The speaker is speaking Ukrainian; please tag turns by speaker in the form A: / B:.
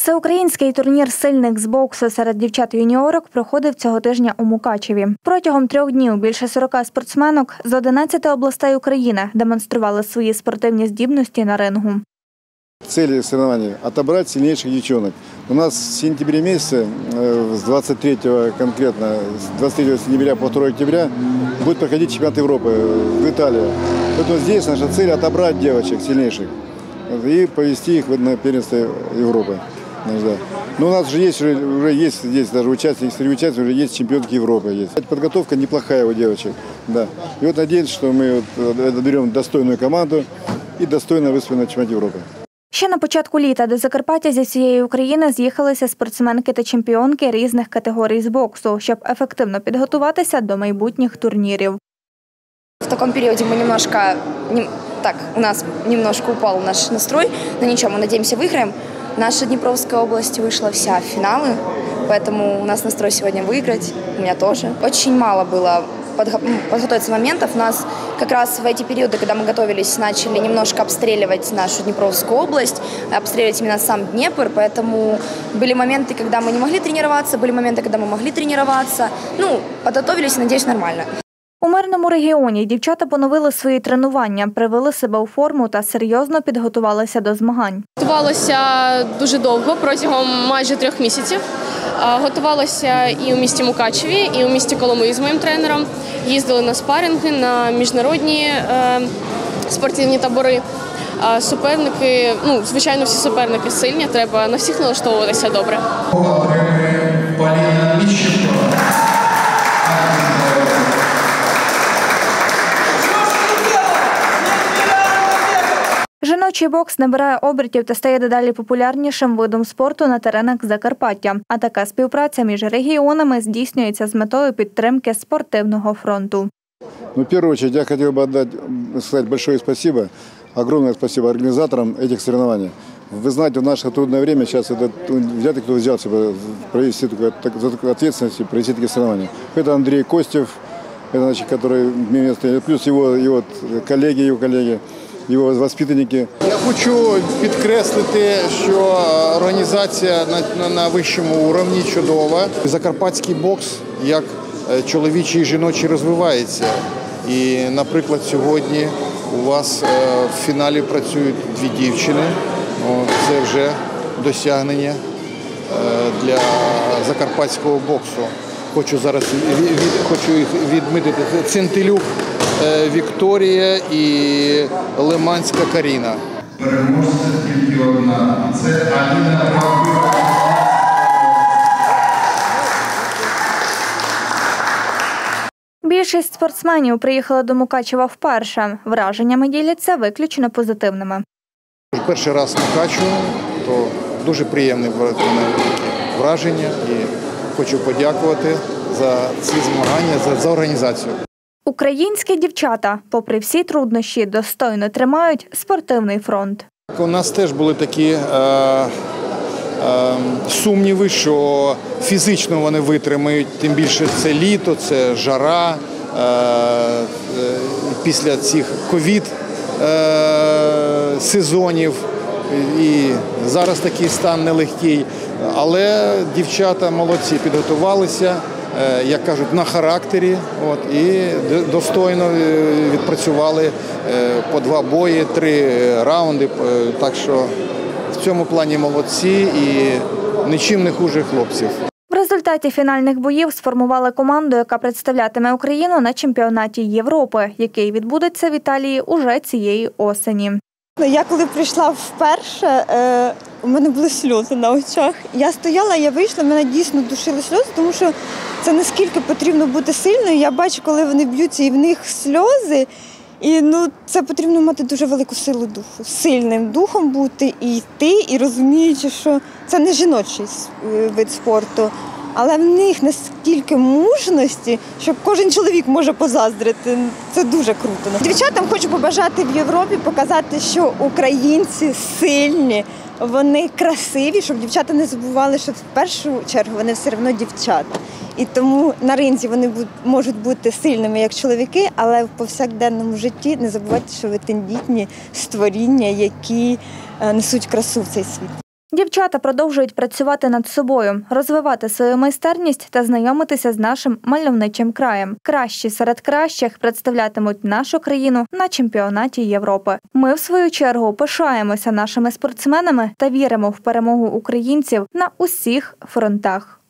A: Всеукраїнський турнір сильних з боксу серед дівчат-юніорок проходив цього тижня у Мукачеві. Протягом трьох днів більше 40 спортсменок з 11 областей України демонстрували свої спортивні здібності на рингу.
B: Цели соревнований – отобрать сильнейших девчонок. У нас в сентябре месяце, э, с 23 конкретно, с 23 сентября по 2 октября будет проходить чемпионат Европы в Италии. Поэтому здесь наша цель – отобрать девочек сильнейших и повести их на первенство Европы. Значит, да. Но у нас же есть уже, уже есть здесь даже участники, среди участников уже есть чемпионки Европы. Есть. Подготовка неплохая у девочек. Да. И вот надеемся, что мы вот отберем достойную команду и достойно выступим на чемпионате Европы.
A: Ще на початку літа до Закарпаття зі всієї України з'їхалися спортсменки та чемпіонки різних категорій з боксу, щоб ефективно підготуватися до майбутніх турнірів.
C: В таком периоде мы немножко, нем- так, у нас немножко упал наш настрой, но ничего, мы надеемся выиграем. Наша Днепровская область вышла вся в финалы, поэтому у нас настрой сегодня выиграть, у меня тоже. Очень мало было м, подготовиться моментов. У нас как раз в эти периоды, когда мы готовились, начали немножко обстреливать нашу Днепровскую область, обстреливать именно сам Днепр, поэтому были моменты, когда мы не могли тренироваться, были моменты, когда мы могли тренироваться. Ну, подготовились, надеюсь, нормально.
A: У мирному регіоні дівчата поновили свої тренування, привели себе у форму та серйозно підготувалися до змагань.
D: Готувалася дуже довго, протягом майже трьох місяців. Готувалася і у місті Мукачеві, і у місті Коломиї з моїм тренером. Їздили на спаринги, на міжнародні е, спортивні табори. Суперники, ну звичайно, всі суперники сильні. Треба на всіх налаштовуватися добре.
A: Жіночий бокс набирає обертів та стає дедалі популярнішим видом спорту на теренах Закарпаття. А така співпраця між регіонами здійснюється з метою підтримки спортивного фронту.
B: Ну, в первую очередь я хотел бы отдать, м, сказать большое спасибо, огромное спасибо организаторам этих соревнований. Вы знаете, в наше трудное время сейчас это взять кто взял себя провести такое, так- за такую ответственность и провести такие соревнования. Это Андрей Костев, это, значит, который место, плюс его, его коллеги, его коллеги, его воспитанники.
E: Я хочу підкреслити, що організація на, на, на вищому уровні чудова. Закарпатський бокс як е, чоловічий і жіночий розвивається. І, наприклад, сьогодні у вас е, в фіналі працюють дві дівчини. Це вже досягнення е, для закарпатського боксу. Хочу зараз хочу їх відмітити. Центилюк Вікторія і Лиманська Каріна.
F: Переможця тільки одна. Це Аліна Павлюк.
A: Більшість спортсменів приїхали до Мукачева вперше. Враженнями діляться виключно позитивними.
E: Перший раз накачу, то дуже приємне враження і хочу подякувати за ці змагання, за, за організацію.
A: Українські дівчата, попри всі труднощі, достойно тримають спортивний фронт.
E: У нас теж були такі е, е, сумніви, що фізично вони витримають, тим більше це літо, це жара. Е, е, після цих ковід е, сезонів. І зараз такий стан нелегкий. Але дівчата молодці підготувалися, як кажуть, на характері. От, і достойно е, відпрацювали е, по два бої, три раунди. Е, Так що в цьому плані молодці і нічим не хуже хлопців.
A: В результаті фінальних боїв сформували команду, яка представлятиме Україну на чемпіонаті Європи, який відбудеться в Італії уже цієї осені.
G: Ну, Я коли прийшла вперше, е, у мене були сльози на очах. Я стояла, я вийшла, мене дійсно душили сльози, тому що це наскільки потрібно бути сильною. Я бачу, коли вони б'ються, і в них сльози. І ну, це потрібно мати дуже велику силу духу, сильним духом бути і йти, і розуміючи, що це не жіночий е, вид спорту. Але в них настільки мужності, що кожен чоловік може позаздрити. Це дуже круто. Дівчатам хочу побажати в Європі показати, що українці сильні, вони красиві, щоб дівчата не забували, що в першу чергу вони все одно дівчата. І тому на ринзі вони можуть бути сильними як чоловіки, але в повсякденному житті не забувайте, що ви тендітні створіння, які е, несуть красу в цей світ.
A: Дівчата продовжують працювати над собою, розвивати свою майстерність та знайомитися з нашим мальовничим краєм. Кращі серед кращих представлятимуть нашу країну на чемпіонаті Європи. Ми, в свою чергу, пишаємося нашими спортсменами та віримо в перемогу українців на усіх фронтах.